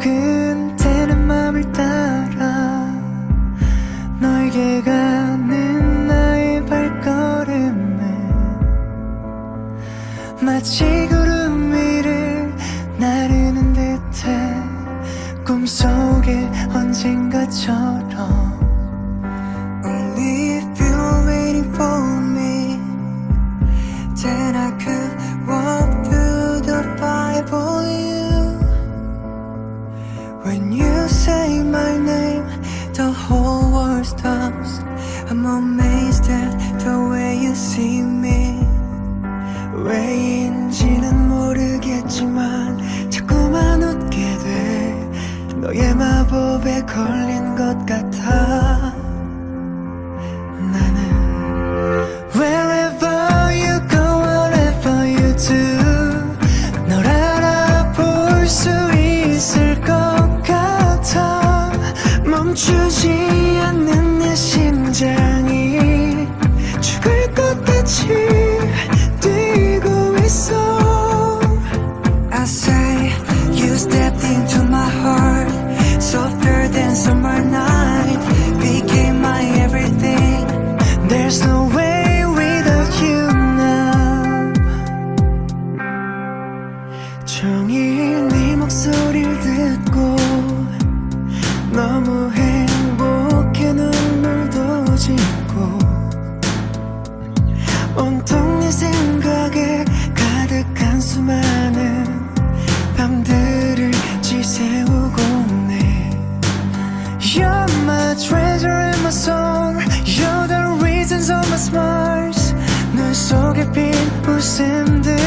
근태는 맘을 따라 너에게 가는 나의 발걸음에 마치 구름 위를 나르는 듯해 꿈속에 언젠가처럼 When you say my name The whole world stops I'm amazed at the way you see me 왜인지는 모르겠지만 자꾸만 웃게 돼 너의 마법에 걸린 것 같아 멈추지 않는 내 심장이 죽을 것 같이 뛰고 있어 I say you stepped into my heart Softer than summer night Became my everything There's no way without you now 종일 네 목소리를 듣고 너무 mevsimdir